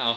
now.